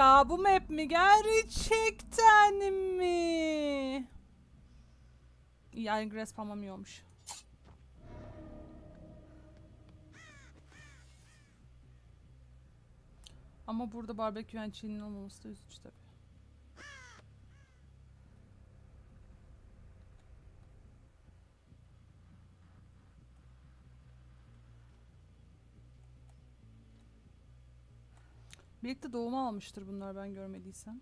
Ya bu map mi gerçekten mi? İyi Grass spamlamıyormuş. Ama burada barbekü ençinin olmaması da üzücü tabii. Birlikte doğuma almıştır bunlar ben görmediysem.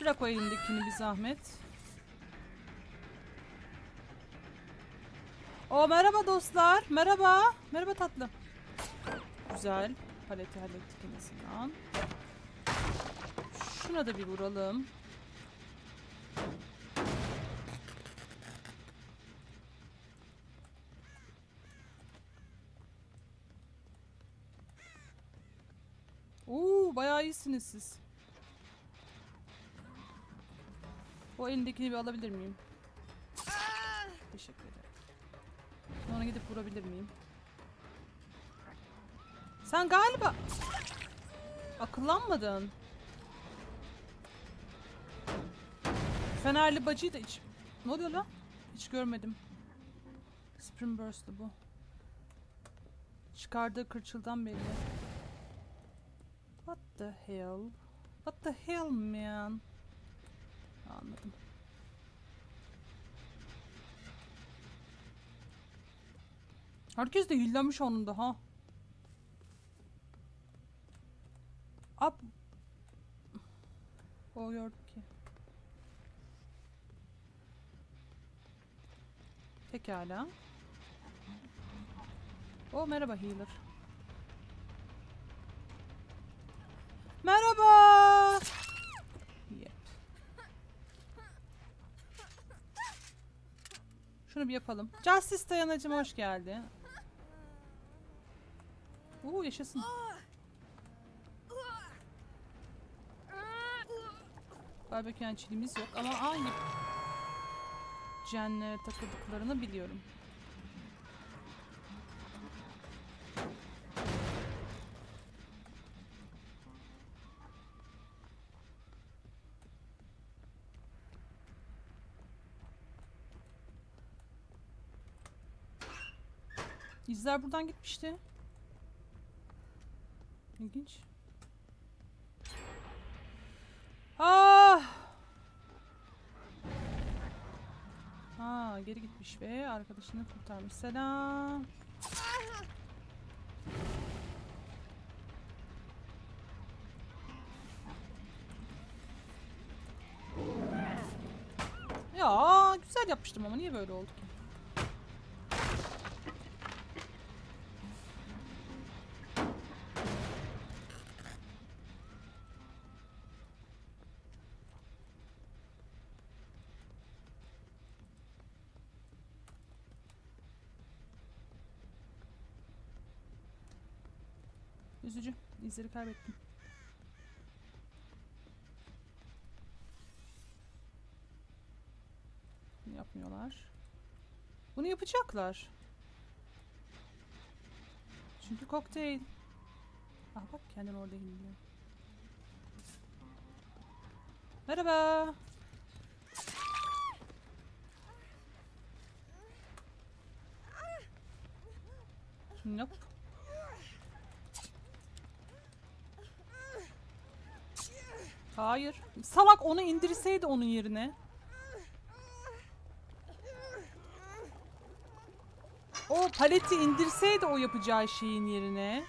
Bırak o elindekini bir zahmet. O merhaba dostlar. Merhaba. Merhaba tatlım. Güzel. Paleti hallettik en azından. Şuna da bir vuralım. Oo, bayağı iyisiniz siz. O elindekini bir alabilir miyim? Teşekkür ederim. Ona gidip vurabilir miyim? Sen galiba akıllanmadın. Fenerli bacıyı da hiç... Ne oluyor lan? Hiç görmedim. Spring Burst'ı bu. Çıkardığı kırçıldan belli. What the hell? What the hell man? Anladım. Herkes de hillenmiş onunda ha. Up. O gördüm ki. Pekala. O merhaba healer. Merhaba. Yep. Şunu bir yapalım. Justice dayanacım hoş geldi. Oo yaşasın. Barbekü ençiliğimiz yok ama hangi cenlere takıldıklarını biliyorum. İzler buradan gitmişti. İlginç. Ah! Ha, geri gitmiş ve arkadaşını kurtarmış. Selam. Ya güzel yapmıştım ama niye böyle oldu ki? Üzücü. İzleri kaybettim. Yapmıyorlar. Bunu yapacaklar. Çünkü kokteyl. Ah bak kendini orada indiriyor. Merhaba. Nope. Hayır. Salak onu indirseydi onun yerine. O paleti indirseydi o yapacağı şeyin yerine.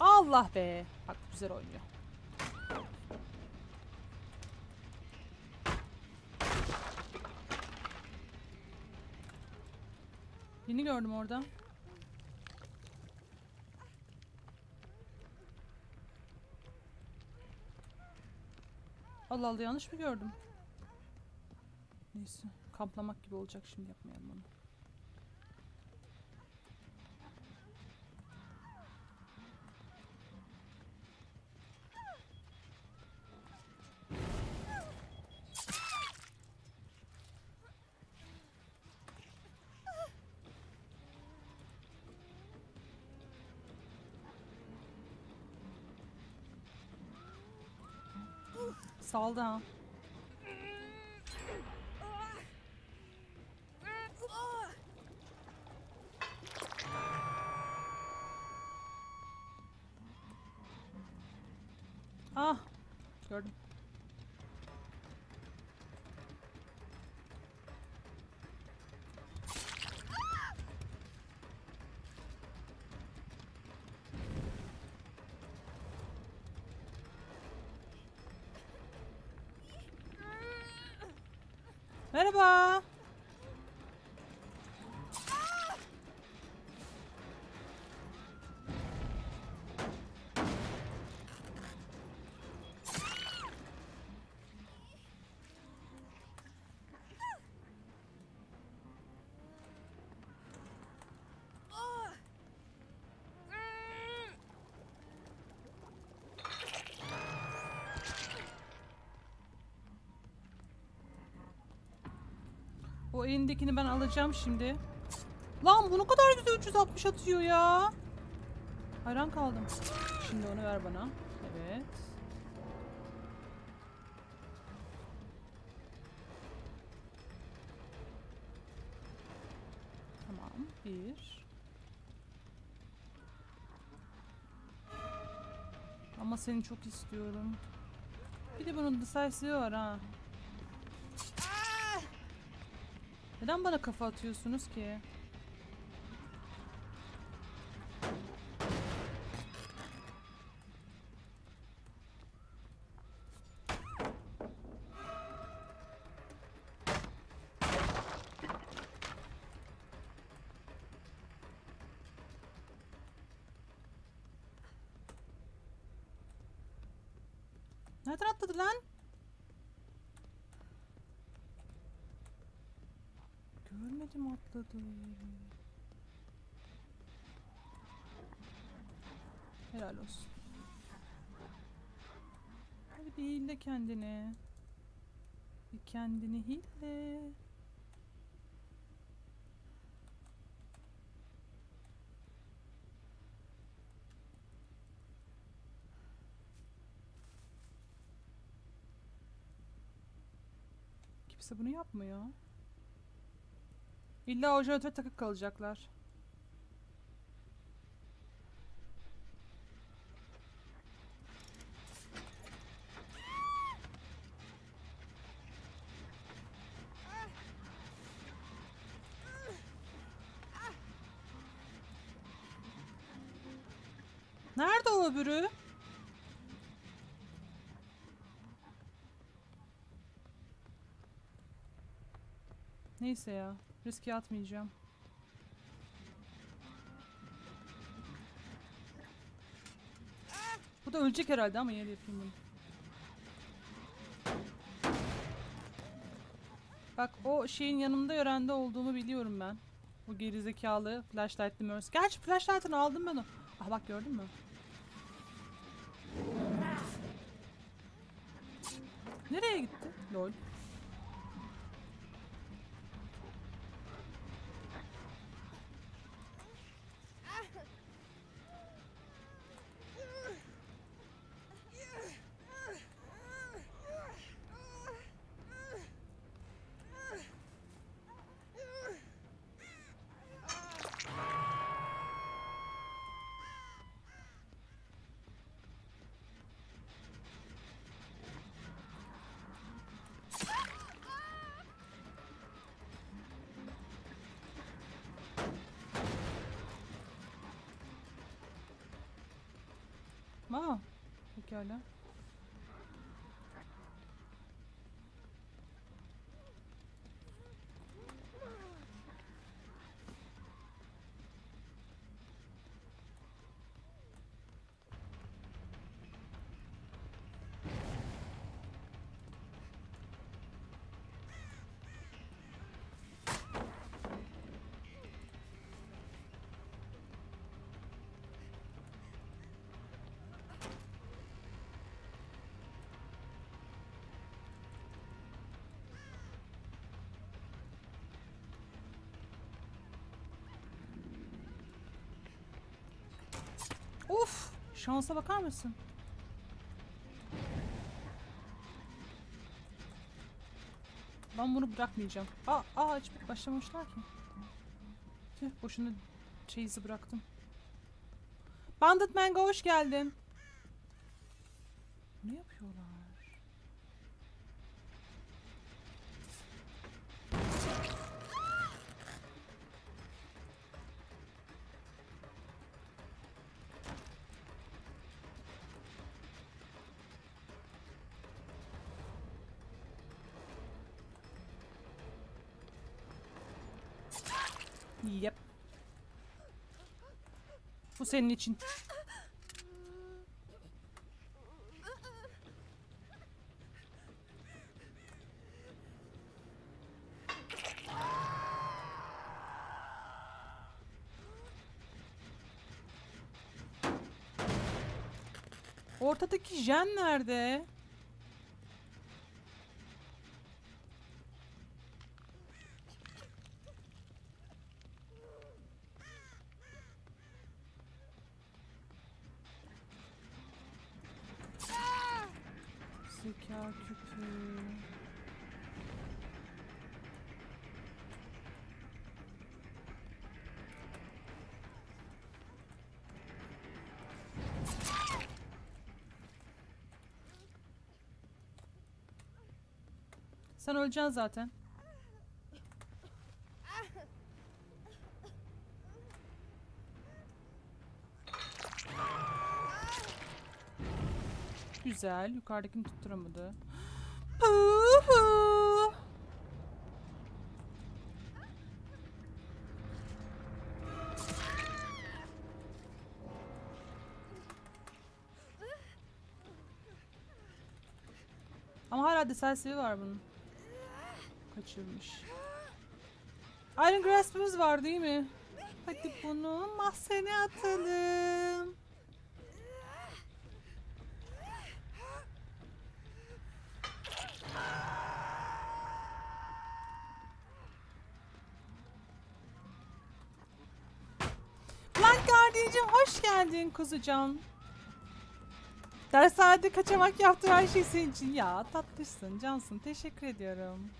Allah be. Bak güzel oynuyor. Birini gördüm orada. Allah Allah yanlış mı gördüm? Neyse kamplamak gibi olacak şimdi yapmayalım onu. Saldı ha. Ah. Merhaba. Elindekini ben alacağım şimdi. Lan bu ne kadar güzel 360 atıyor ya. Hayran kaldım. Şimdi onu ver bana. Evet. Tamam. Bir. Ama seni çok istiyorum. Bir de bunun decisive'i var ha. Neden bana kafa atıyorsunuz ki? Nereden atladı lan? Yeri. Helal olsun. Hadi bir hile kendini. Bir kendini hile. Kimse bunu yapmıyor. İlla o jeneratöre takık kalacaklar. Nerede o öbürü? Neyse ya. Riske atmayacağım. Bu da ölecek herhalde ama yine yapayım bunu. Bak o şeyin yanımda yörende olduğumu biliyorum ben. Bu gerizekalı flashlight'lı Mercy. Gerçi flashlight'ını aldım ben o. Ah bak gördün mü? Nereye gitti? Lol. Aa, pekala. Şansa bakar mısın? Ben bunu bırakmayacağım. Aa, aa hiç başlamamışlar ki. Tüh boşuna çeyizi bıraktım. Bandit Mango hoş geldin. Ne yapıyorlar? Senin için. Ortadaki Jen nerede? Sen öleceksin zaten. Güzel. Yukarıdakini tutturamadı. Ama hala deselsivi var bunun. Kaçırmış. Iron Grasp'ımız var değil mi? Hadi bunu mahzene atalım. Blank Guardian'cım hoş geldin kuzucan. Dershanede kaçamak yaptı her şey senin için. Ya tatlısın, cansın. Teşekkür ediyorum.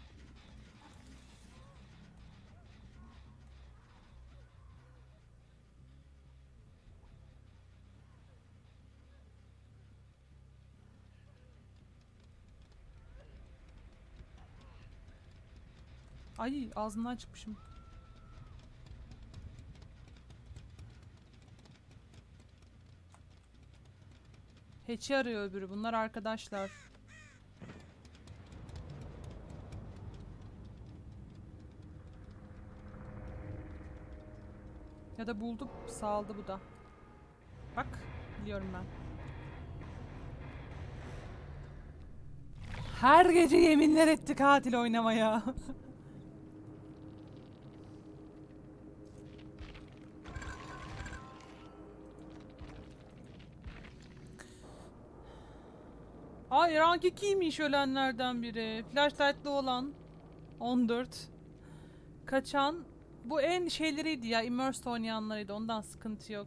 Ay ağzından çıkmışım. Hatch'i arıyor öbürü. Bunlar arkadaşlar. Ya da buldu, saldı bu da. Bak, biliyorum ben. Her gece yeminler etti katil oynamaya. Ay rank 2'ymiş ölenlerden biri. Flashlight'lı olan 14. Kaçan bu en şeyleriydi ya. Immersed oynayanlarıydı. Ondan sıkıntı yok.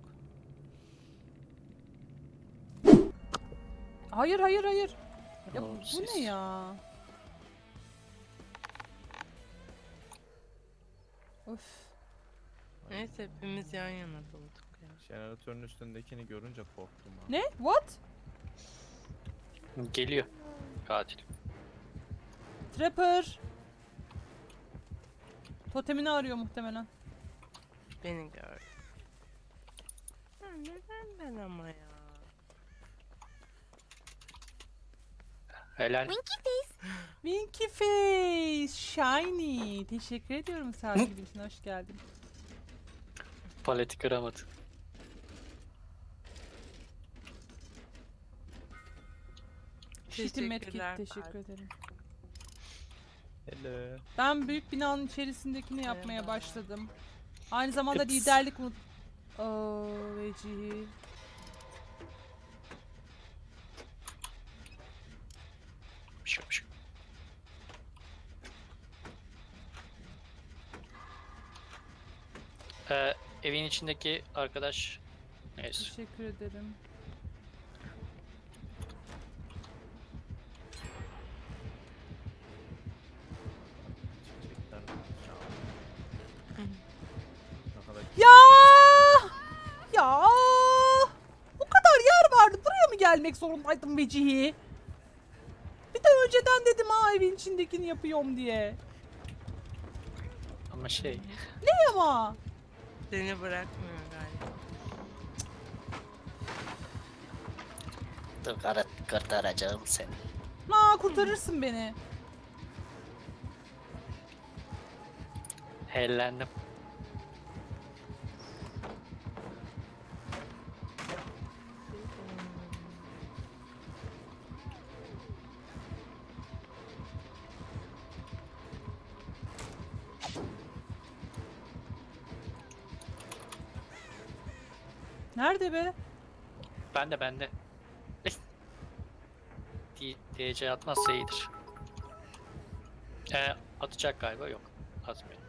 Hayır hayır hayır. Ya bu ne ya? Öf. Neyse hepimiz yan yana bulduk ya. Jeneratörün üstündekini görünce korktum ha. Ne? What? Geliyor. Katil. Trapper. Totemini arıyor muhtemelen. Beni gör. Ya neden ben ama ya? Helal. Winky Face, Shiny. Teşekkür ediyorum sevgili için. Hoş geldin. Paleti kıramadı. Medkit Teşekkürler, teşekkür ederim. Hello. Ben büyük binanın içerisindekini yapmaya başladım. Aynı zamanda Ips. liderlik unut... Oo, vecihi. Bir şey şey. Ee, evin içindeki arkadaş neyse. Teşekkür ederim. Gelmek zorundaydım Vecihi. Bir de önceden dedim ha evin içindekini yapıyorum diye. Ama şey Ne ama? Seni bırakmıyor galiba. dur kara- kurtaracağım seni. Aa kurtarırsın beni. Hellendim. Ben de ben de. D- DC atmazsa iyidir. Ee, atacak galiba yok. Atmıyor.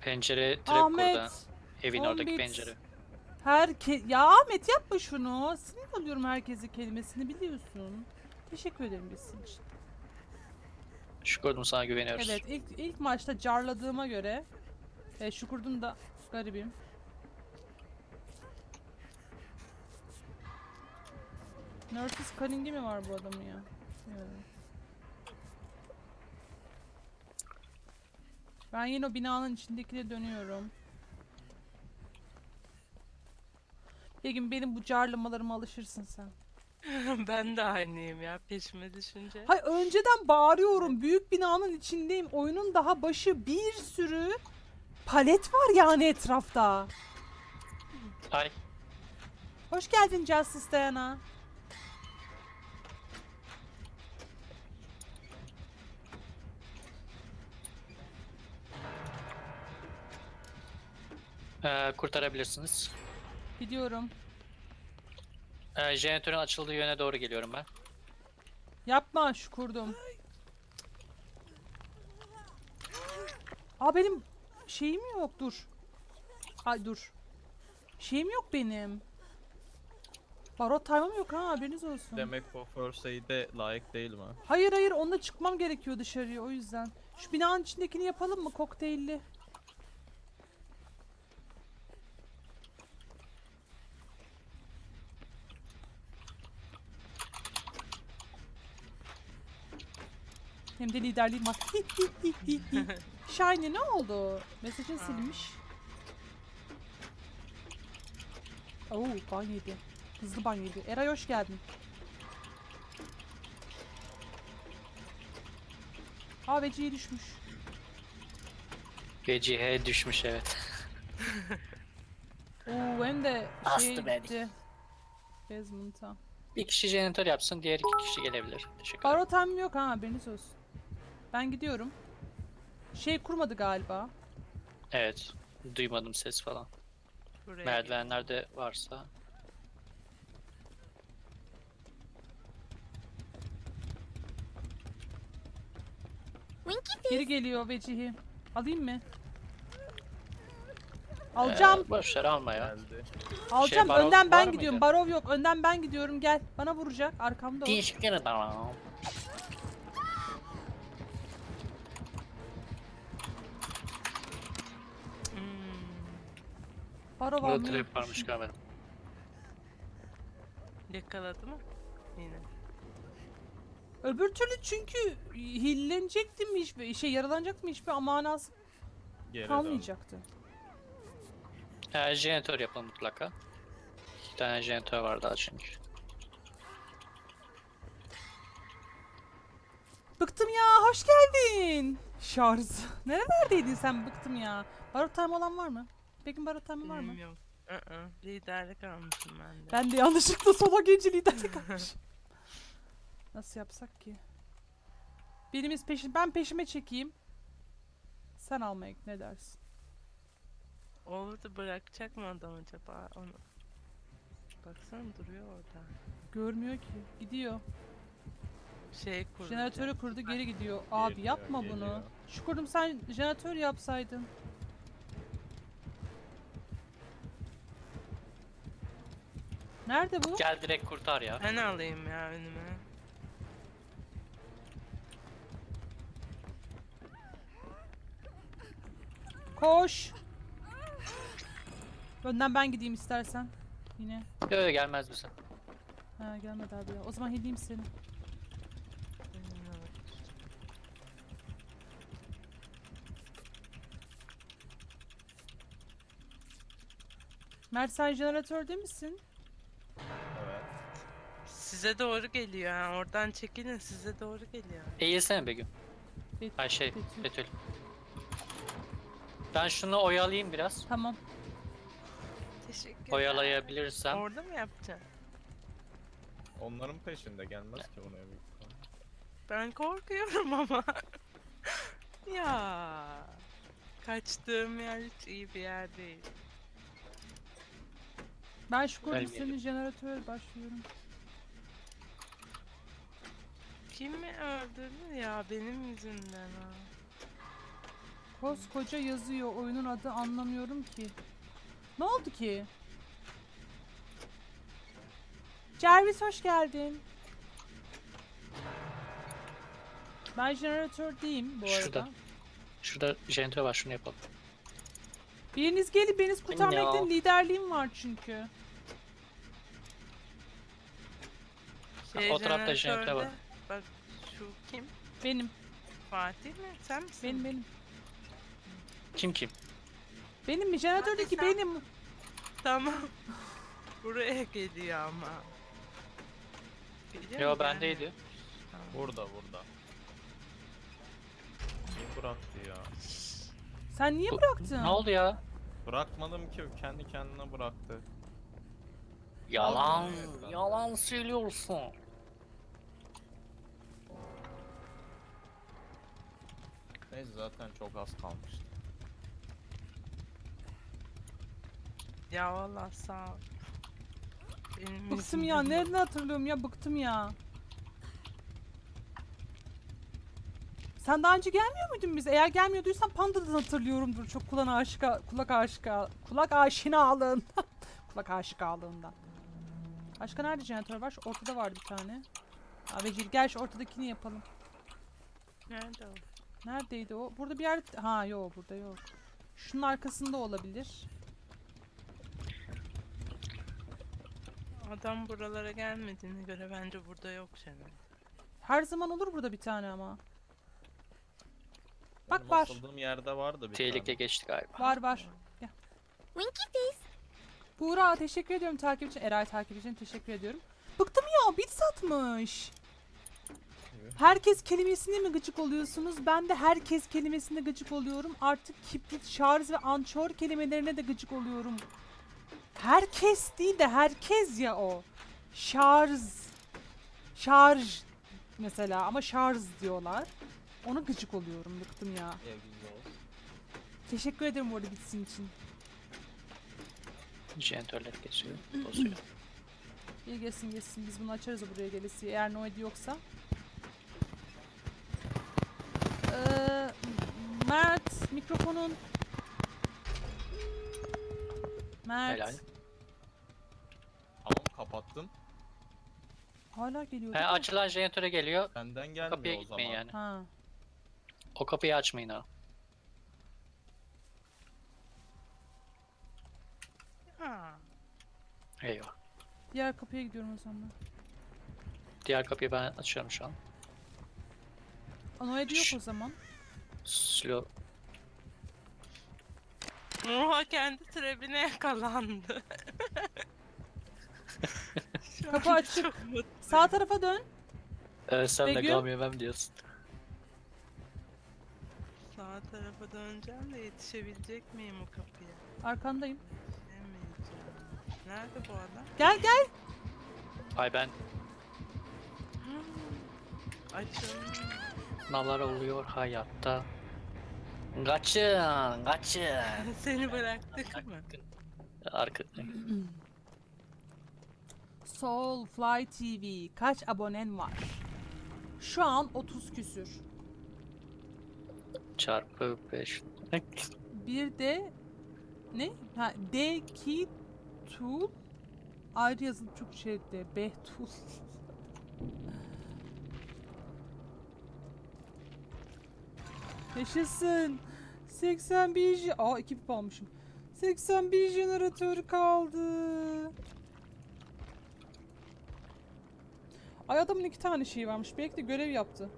Pencere direkt Ahmet. burada. Evin son oradaki pencere. Herke ya Ahmet yapma şunu. Sinir oluyorum herkesin kelimesini biliyorsun. Teşekkür ederim bizim için. Şükürdüm sana güveniyoruz. Evet ilk ilk maçta carladığıma göre e, Şükürdüm da garibim. Nurses Cunning'i mi var bu adamın ya? Evet. Ben yine o binanın içindekine dönüyorum. Bir gün benim bu carlamalarıma alışırsın sen. ben de aynıyım ya peşime düşünce. Hay önceden bağırıyorum. Büyük binanın içindeyim. Oyunun daha başı bir sürü palet var yani etrafta. Ay Hoş geldin Justice Diana. Ee, kurtarabilirsiniz. Gidiyorum. Ee, jeneratörün açıldığı yöne doğru geliyorum ben. Yapma şu kurdum. Aa benim şeyim yok dur. Ay dur. Şeyim yok benim. Barot time'ım yok ha haberiniz olsun. Demek o first aid'e layık değil mi? Hayır hayır onunla çıkmam gerekiyor dışarıya o yüzden. Şu binanın içindekini yapalım mı kokteylli? Hem de liderliğim var. Shiny ne oldu? Mesajın silinmiş. Oo ban yedi. Hızlı ban yedi. Eray hoş geldin. Aa vecihi düşmüş. GCH düşmüş evet. Oo hem de Astı şey beni. gitti. Basement'a. Bir kişi jeneratör yapsın, diğer iki kişi gelebilir. Teşekkür ederim. Baro time yok ha haberiniz olsun. Ben gidiyorum. Şey kurmadı galiba. Evet. Duymadım ses falan. Buraya Merdivenlerde varsa. Geri geliyor vecihi. Alayım mı? Alacağım. Ee, boş ver alma ya. Geldi. alacağım. Barov Önden ben var gidiyorum. mıydı? Barov yok. Önden ben gidiyorum. Gel. Bana vuracak. Arkamda o. Ederim. Hmm, Barov Burada trap varmış görmedim. yakaladı mı? Yine. Öbür türlü çünkü hillenecektim hiçbir şey yaralanacaktım hiçbir manası Geri kalmayacaktı. Ee, jeneratör yapalım mutlaka. İki tane jeneratör var daha çünkü. Bıktım ya hoş geldin. Şarj. Nerelerdeydin sen bıktım ya. Barot time olan var mı? Barot time var mı? Bilmiyorum. Aa, liderlik almışım ben de. Ben de yanlışlıkla sola genci liderlik almışım. Nasıl yapsak ki? Birimiz peşin, ben peşime çekeyim. Sen almaya ne dersin? Orada bırakacak mı adam acaba onu? Baksana duruyor orada. Görmüyor ki. Gidiyor. Şey kurdu. Jeneratörü kurdu geri gidiyor. Abi Geliyor, yapma bunu. Şu kurdum sen jeneratör yapsaydın. Nerede bu? Gel direkt kurtar ya. Ben alayım ya önüme. Koş. Önden ben gideyim istersen. yine. Yok yok gelmez misin? Ha gelmedi abi ya. O zaman hediyeyim seni. Sen jeneratör değil misin? Evet. Size doğru geliyor ha. Oradan çekilin size doğru geliyor. Eğilsene Begüm. Bet- Ay şey Betül. Betül. Ben şunu oyalayayım biraz. Tamam. Teşekkür Oyalayabilirsem. Orada mı yapacaksın? Onların peşinde gelmez ki oraya büyük. Ben korkuyorum ama. ya. Kaçtığım yer hiç iyi bir yer değil. Ben şu konuda Gelmeyelim. senin jeneratör başlıyorum. Kim mi öldürdü ya benim yüzümden ha. Koskoca yazıyor. Oyunun adı anlamıyorum ki. Ne oldu ki? Cervis hoş geldin. Ben jeneratör değilim bu Şurada. arada. Şurada jeneratör var şunu yapalım. Biriniz gelin biriniz kurtarmakta No. liderliğim var çünkü. O tarafta jeneratör var. Bak şu kim? Benim, Fatih mi? Sen misin? benim, benim. Kim kim? Benim mi? Jeneratördeki sen- benim. Tamam. Buraya geliyor ama. Geliyor Yo mu? bendeydi. Burada burada. Niye bıraktı ya? Sen niye Bu- bıraktın? Ne oldu ya? Bırakmadım ki kendi kendine bıraktı. Yalan. Yalan söylüyorsun. Neyse zaten çok az kalmıştı. Ya valla sağ ol. Benim Bıktım ya. Nereden hatırlıyorum ya? Bıktım ya. Sen daha önce gelmiyor muydun bize? Eğer gelmiyorduysan Panda'dan hatırlıyorumdur. Çok kulak aşika, kulak aşika, kulak aşinalığın. kulak aşikalığından. Başka nerede jeneratör var? Ortada vardı bir tane. Abicil gel şu ortadakini yapalım. Nerede o? Neredeydi o? Burada bir yer... Ha yok burada yok. Şunun arkasında olabilir. Adam buralara gelmediğine göre bence burada yok jeneratör. Her zaman olur burada bir tane ama. Bak var. asıldığım yerde vardı bir Tehlike tane. geçti galiba. Var var. Gel. Buğra teşekkür ediyorum takip için. Eray takip için teşekkür ediyorum. Bıktım ya bit satmış. Herkes kelimesine mi gıcık oluyorsunuz? Ben de herkes kelimesine gıcık oluyorum. Artık kibrit, şarj ve ançor kelimelerine de gıcık oluyorum. Herkes değil de herkes ya o. Şarj. Şarj mesela ama şarj diyorlar. Ona gıcık oluyorum. Bıktım ya. Teşekkür ederim bu arada bitsin için. Jeneratörler geçiyor. Bozuyor. İyi gelsin gelsin. Biz bunu açarız buraya gelesi. Eğer noid yoksa. Ee, Mert mikrofonun. Mert. Helal. Tamam kapattım. Hala geliyor. He, değil mi? açılan jeneratöre geliyor. Benden gelmiyor Kapıya o gitmeyin zaman. yani. Ha. O kapıyı açmayın ha. Ha. Eyvah. Diğer kapıya gidiyorum o zaman. Diğer kapıyı ben açıyorum şu an. Noid yok Şşş. o zaman. Slow. Muha kendi trebine yakalandı. Şu Kapı açık. çok. Sağ tarafa dön. Evet sen de Begüm? gam yemem diyorsun. Sağ tarafa döneceğim de yetişebilecek miyim o kapıya? Arkandayım. Nerede bu adam? Gel gel. Ay ben Açın. Nalar oluyor hayatta. Kaçın, kaçın. Seni bıraktık mı? Arka... Soulfly TV. Kaç abonen var? Şu an 30 küsür. Çarpı 5. Bir de ne? Ha, Deki Tool ayrı yazılı Türkçe'de Behtul. Yaşasın. 81 Aa 2 pip almışım. 81 jeneratör kaldı. Ay adamın iki tane şeyi varmış. Belki de görev yaptı.